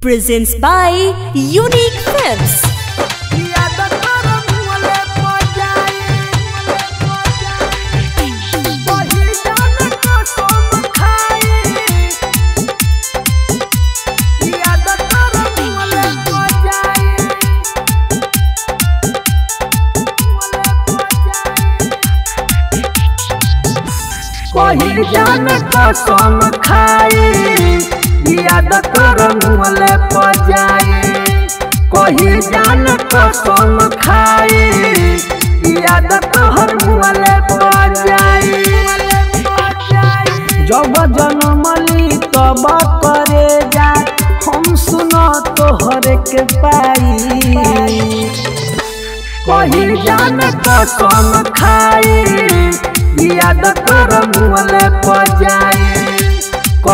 presents by Unique Films. कही जान कसम खाई याद कर मुले पजाई। कही जान कसम खाई। याद कर मुले जब जनमली तब करे जा। हम सुनो तोहर के पाई। कही जान याद पजाई।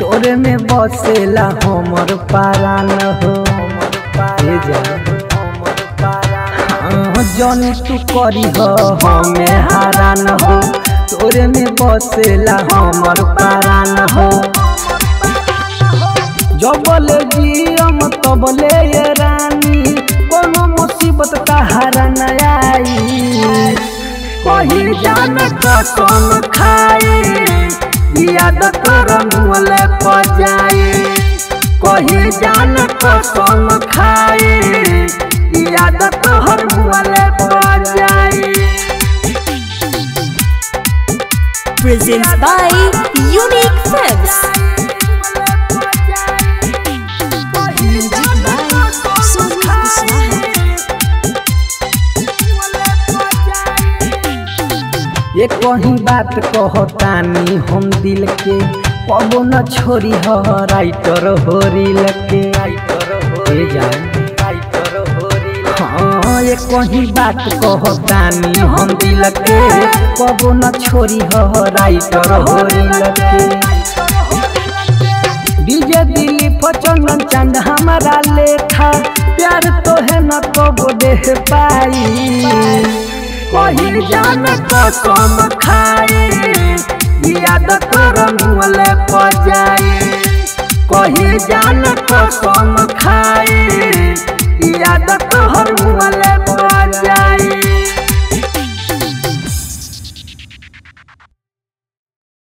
तोरे में बसेला हमर पारान हो। हाँ, जन तू करी हमें हारान हो। तोरे में बसेला हमर पारान हो। जबले जियम तबले ये रानी कोनो मुसीबत का हारा न आई कही जान कसम खाई याद कर मुले पजाई कही जान कसम खाई याद कर मुले पजाई Presents by Unique Films. ये कहीं बात कहतानी हम दिल के। कबो न छोरी ह राइटर हो रील के ए जान। हाँ ये कहीं बात कहतानी हम दिल के कबो न छोरी ह राइटर हो रील के डीजे दिलीप चंदन चंद हमारा लेखा। प्यार तो है न कबो देह पाई। कही जान कसम खाई याद कर मुले कही जान कसम खाई। याद कर